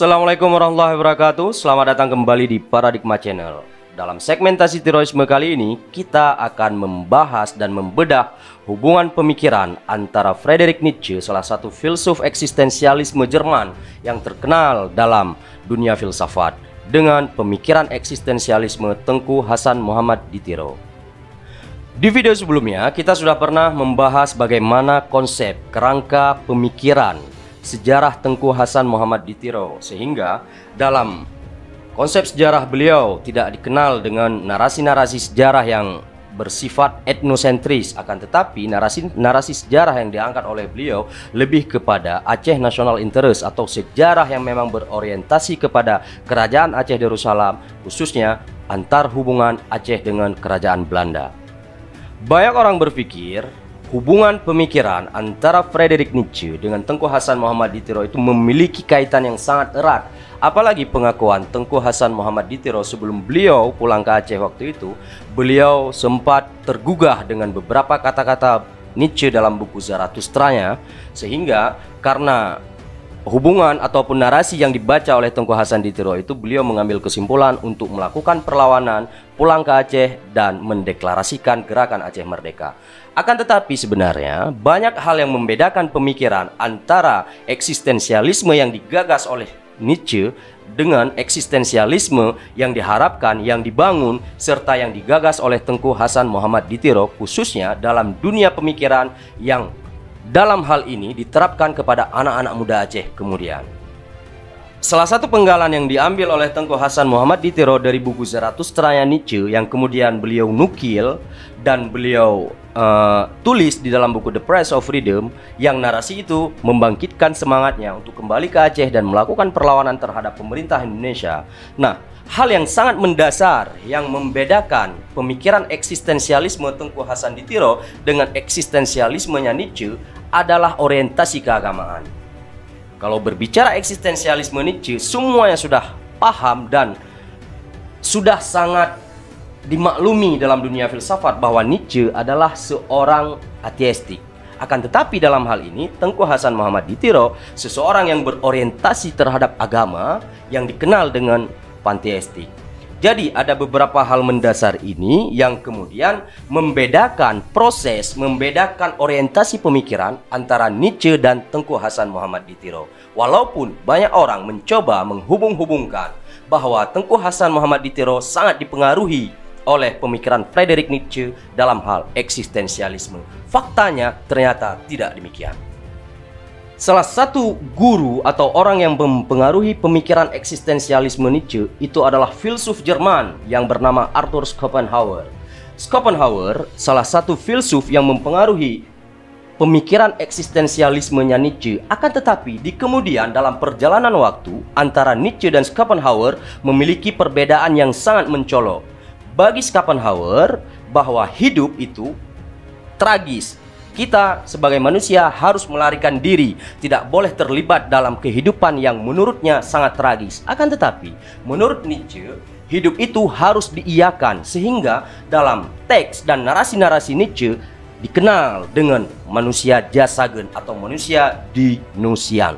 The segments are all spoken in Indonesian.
Assalamualaikum warahmatullahi wabarakatuh. Selamat datang kembali di Paradigma Channel. Dalam segmentasi terorisme kali ini Kita akan membahas dan membedah Hubungan pemikiran antara Friedrich Nietzsche Salah satu filsuf eksistensialisme Jerman Yang terkenal dalam dunia filsafat Dengan pemikiran eksistensialisme Tengku Hasan Muhammad Ditiro. Di video sebelumnya, kita sudah pernah membahas bagaimana konsep kerangka pemikiran sejarah Tengku Hasan Muhammad Ditiro sehingga dalam konsep sejarah beliau tidak dikenal dengan narasi-narasi sejarah yang bersifat etnosentris akan tetapi narasi narasi sejarah yang diangkat oleh beliau lebih kepada Aceh National Interest atau sejarah yang memang berorientasi kepada kerajaan Aceh Darussalam khususnya antar hubungan Aceh dengan kerajaan Belanda. Banyak orang berpikir hubungan pemikiran antara Friedrich Nietzsche dengan Tengku Hasan Muhammad Ditiro itu memiliki kaitan yang sangat erat. Apalagi pengakuan Tengku Hasan Muhammad Ditiro sebelum beliau pulang ke Aceh waktu itu, beliau sempat tergugah dengan beberapa kata-kata Nietzsche dalam buku Zarathustranya sehingga karena hubungan ataupun narasi yang dibaca oleh Tengku Hasan Ditiro itu beliau mengambil kesimpulan untuk melakukan perlawanan pulang ke Aceh dan mendeklarasikan gerakan Aceh Merdeka. Akan tetapi sebenarnya banyak hal yang membedakan pemikiran antara eksistensialisme yang digagas oleh Nietzsche dengan eksistensialisme yang diharapkan, yang dibangun, serta yang digagas oleh Tengku Hasan Muhammad Ditiro khususnya dalam dunia pemikiran yang dalam hal ini diterapkan kepada anak-anak muda Aceh kemudian. Salah satu penggalan yang diambil oleh Tengku Hasan Muhammad Ditiro dari buku Zarathustra Nietzsche yang kemudian beliau nukil dan beliau uh, tulis di dalam buku The Price of Freedom yang narasi itu membangkitkan semangatnya untuk kembali ke Aceh dan melakukan perlawanan terhadap pemerintah Indonesia. Nah, hal yang sangat mendasar yang membedakan pemikiran eksistensialisme Tengku Hasan Ditiro dengan eksistensialismenya Nietzsche adalah orientasi keagamaan. Kalau berbicara eksistensialisme Nietzsche, semua yang sudah paham dan sudah sangat dimaklumi dalam dunia filsafat bahwa Nietzsche adalah seorang ateistik. Akan tetapi dalam hal ini Tengku Hasan Muhammad Ditiro seseorang yang berorientasi terhadap agama yang dikenal dengan panteistik. Jadi ada beberapa hal mendasar ini yang kemudian membedakan proses, membedakan orientasi pemikiran antara Nietzsche dan Tengku Hasan Muhammad Ditiro. Walaupun banyak orang mencoba menghubung-hubungkan bahwa Tengku Hasan Muhammad Ditiro sangat dipengaruhi oleh pemikiran Friedrich Nietzsche dalam hal eksistensialisme. Faktanya ternyata tidak demikian. Salah satu guru atau orang yang mempengaruhi pemikiran eksistensialisme Nietzsche itu adalah filsuf Jerman yang bernama Arthur Schopenhauer. Schopenhauer salah satu filsuf yang mempengaruhi pemikiran eksistensialismenya Nietzsche akan tetapi di kemudian dalam perjalanan waktu antara Nietzsche dan Schopenhauer memiliki perbedaan yang sangat mencolok. Bagi Schopenhauer bahwa hidup itu tragis kita sebagai manusia harus melarikan diri, tidak boleh terlibat dalam kehidupan yang menurutnya sangat tragis. Akan tetapi, menurut Nietzsche, hidup itu harus diiyakan sehingga dalam teks dan narasi-narasi Nietzsche dikenal dengan manusia jasagen atau manusia dinusian.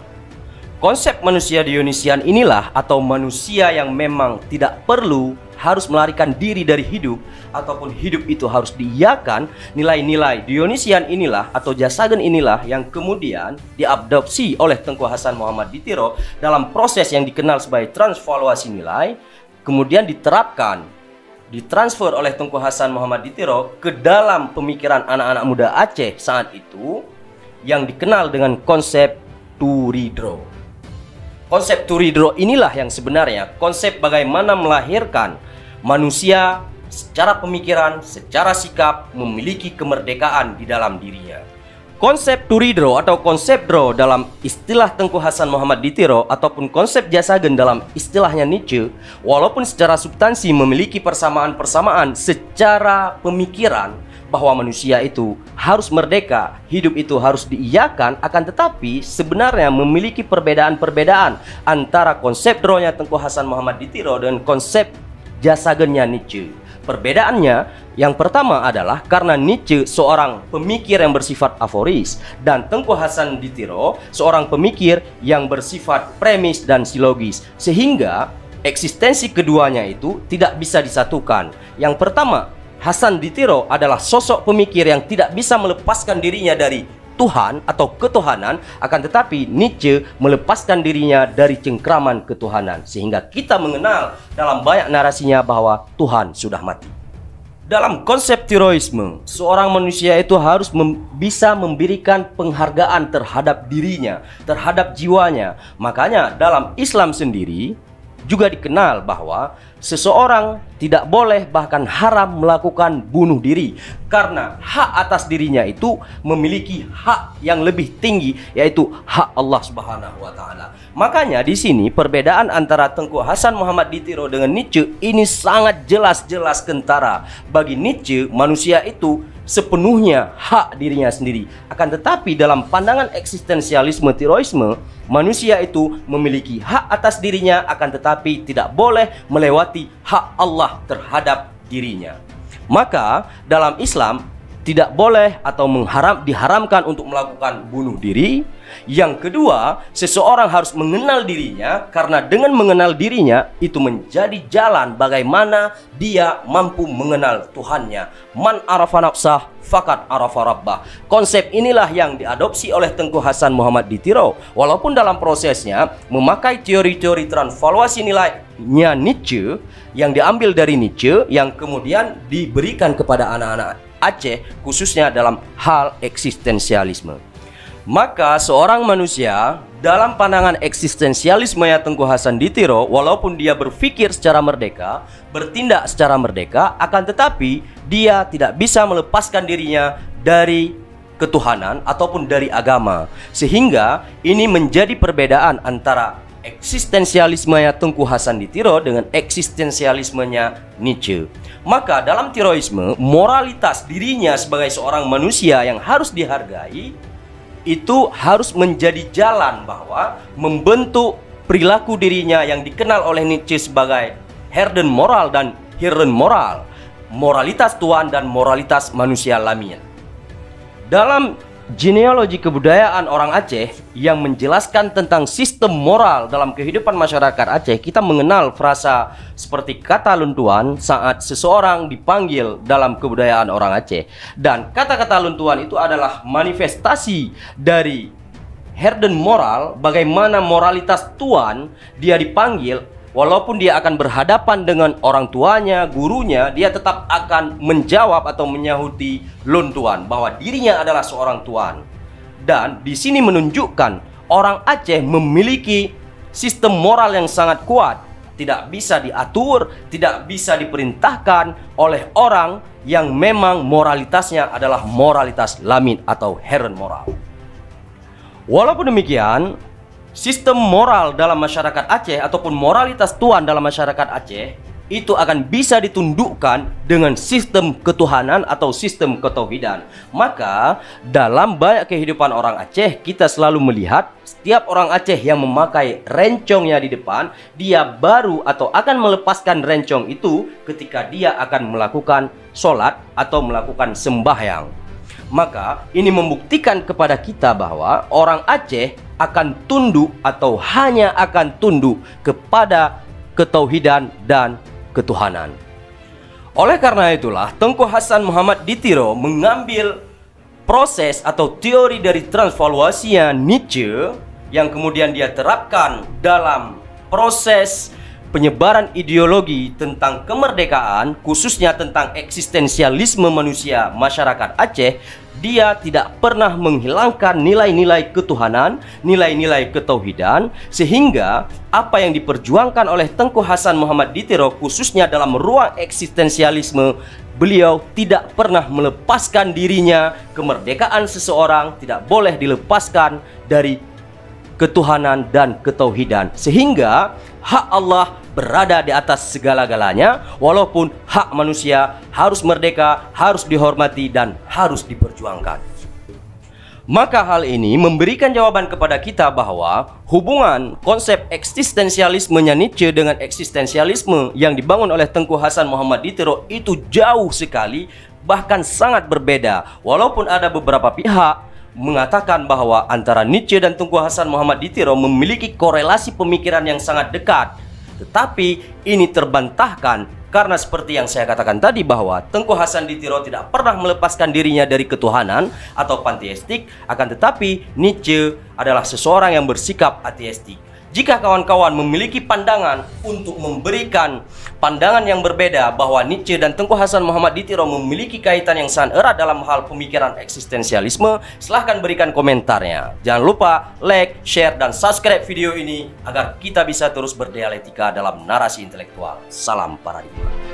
Konsep manusia Dionisian inilah atau manusia yang memang tidak perlu harus melarikan diri dari hidup ataupun hidup itu harus diiakan nilai-nilai Dionisian inilah atau jasagen inilah yang kemudian diadopsi oleh Tengku Hasan Muhammad Ditiro dalam proses yang dikenal sebagai transvaluasi nilai kemudian diterapkan ditransfer oleh Tengku Hasan Muhammad Ditiro ke dalam pemikiran anak-anak muda Aceh saat itu yang dikenal dengan konsep Turidro. Konsep Turidro inilah yang sebenarnya konsep bagaimana melahirkan manusia secara pemikiran, secara sikap memiliki kemerdekaan di dalam dirinya. Konsep Turidro atau konsep Dro dalam istilah Tengku Hasan Muhammad Ditiro ataupun konsep Jasagen dalam istilahnya Nietzsche walaupun secara substansi memiliki persamaan-persamaan secara pemikiran bahwa manusia itu harus merdeka, hidup itu harus diiyakan, akan tetapi sebenarnya memiliki perbedaan-perbedaan antara konsep dronya Tengku Hasan Muhammad Ditiro dengan konsep jasagennya Nietzsche. Perbedaannya yang pertama adalah karena Nietzsche seorang pemikir yang bersifat aforis dan Tengku Hasan Ditiro seorang pemikir yang bersifat premis dan silogis sehingga eksistensi keduanya itu tidak bisa disatukan. Yang pertama, Hasan Ditiro adalah sosok pemikir yang tidak bisa melepaskan dirinya dari Tuhan atau ketuhanan akan tetapi Nietzsche melepaskan dirinya dari cengkraman ketuhanan sehingga kita mengenal dalam banyak narasinya bahwa Tuhan sudah mati. Dalam konsep terorisme, seorang manusia itu harus mem bisa memberikan penghargaan terhadap dirinya, terhadap jiwanya. Makanya dalam Islam sendiri juga dikenal bahwa Seseorang tidak boleh bahkan haram melakukan bunuh diri karena hak atas dirinya itu memiliki hak yang lebih tinggi yaitu hak Allah Subhanahu wa taala. Makanya di sini perbedaan antara Tengku Hasan Muhammad Ditiro dengan Nietzsche ini sangat jelas-jelas kentara. Bagi Nietzsche manusia itu sepenuhnya hak dirinya sendiri. Akan tetapi dalam pandangan eksistensialisme terorisme, manusia itu memiliki hak atas dirinya akan tetapi tidak boleh melewati hak Allah terhadap dirinya. Maka dalam Islam tidak boleh atau mengharam diharamkan untuk melakukan bunuh diri. Yang kedua, seseorang harus mengenal dirinya karena dengan mengenal dirinya itu menjadi jalan bagaimana dia mampu mengenal Tuhannya. Man arafa nafsah fakat arafa rabbah. Konsep inilah yang diadopsi oleh Tengku Hasan Muhammad Ditiro. Walaupun dalam prosesnya memakai teori-teori transvaluasi nilainya Nietzsche yang diambil dari Nietzsche yang kemudian diberikan kepada anak-anak Aceh khususnya dalam hal eksistensialisme. Maka seorang manusia dalam pandangan eksistensialisme ya Tengku Hasan Ditiro walaupun dia berpikir secara merdeka, bertindak secara merdeka akan tetapi dia tidak bisa melepaskan dirinya dari ketuhanan ataupun dari agama. Sehingga ini menjadi perbedaan antara eksistensialismenya Tengku Hasan Ditiro dengan eksistensialismenya Nietzsche. Maka dalam tiroisme, moralitas dirinya sebagai seorang manusia yang harus dihargai itu harus menjadi jalan bahwa membentuk perilaku dirinya yang dikenal oleh Nietzsche sebagai herden moral dan hirden moral, moralitas Tuhan dan moralitas manusia lamin. Dalam Genealogi kebudayaan orang Aceh yang menjelaskan tentang sistem moral dalam kehidupan masyarakat Aceh, kita mengenal frasa seperti kata luntuan saat seseorang dipanggil dalam kebudayaan orang Aceh. Dan kata-kata luntuan itu adalah manifestasi dari herden moral, bagaimana moralitas tuan dia dipanggil Walaupun dia akan berhadapan dengan orang tuanya, gurunya, dia tetap akan menjawab atau menyahuti luntuan bahwa dirinya adalah seorang tuan. Dan di sini menunjukkan orang Aceh memiliki sistem moral yang sangat kuat, tidak bisa diatur, tidak bisa diperintahkan oleh orang yang memang moralitasnya adalah moralitas lamin atau heren moral. Walaupun demikian, sistem moral dalam masyarakat Aceh ataupun moralitas tuan dalam masyarakat Aceh itu akan bisa ditundukkan dengan sistem ketuhanan atau sistem ketauhidan. Maka dalam banyak kehidupan orang Aceh kita selalu melihat setiap orang Aceh yang memakai rencongnya di depan, dia baru atau akan melepaskan rencong itu ketika dia akan melakukan sholat atau melakukan sembahyang. Maka ini membuktikan kepada kita bahwa orang Aceh akan tunduk atau hanya akan tunduk kepada ketauhidan dan ketuhanan. Oleh karena itulah Tengku Hasan Muhammad Ditiro mengambil proses atau teori dari transvaluasinya Nietzsche yang kemudian dia terapkan dalam proses penyebaran ideologi tentang kemerdekaan khususnya tentang eksistensialisme manusia masyarakat Aceh dia tidak pernah menghilangkan nilai-nilai ketuhanan, nilai-nilai ketauhidan, sehingga apa yang diperjuangkan oleh Tengku Hasan Muhammad Ditiro khususnya dalam ruang eksistensialisme, beliau tidak pernah melepaskan dirinya, kemerdekaan seseorang tidak boleh dilepaskan dari ketuhanan dan ketauhidan, sehingga hak Allah berada di atas segala-galanya walaupun hak manusia harus merdeka, harus dihormati dan harus diperjuangkan. Maka hal ini memberikan jawaban kepada kita bahwa hubungan konsep eksistensialismenya Nietzsche dengan eksistensialisme yang dibangun oleh Tengku Hasan Muhammad Ditiro itu jauh sekali bahkan sangat berbeda. Walaupun ada beberapa pihak mengatakan bahwa antara Nietzsche dan Tengku Hasan Muhammad Ditiro memiliki korelasi pemikiran yang sangat dekat. Tetapi ini terbantahkan karena seperti yang saya katakan tadi bahwa Tengku Hasan Ditiro tidak pernah melepaskan dirinya dari ketuhanan atau panteistik, akan tetapi Nietzsche adalah seseorang yang bersikap ateistik. Jika kawan-kawan memiliki pandangan untuk memberikan pandangan yang berbeda bahwa Nietzsche dan Tengku Hasan Muhammad Ditiro memiliki kaitan yang sangat erat dalam hal pemikiran eksistensialisme, silahkan berikan komentarnya. Jangan lupa like, share, dan subscribe video ini agar kita bisa terus berdialektika dalam narasi intelektual. Salam paradigma.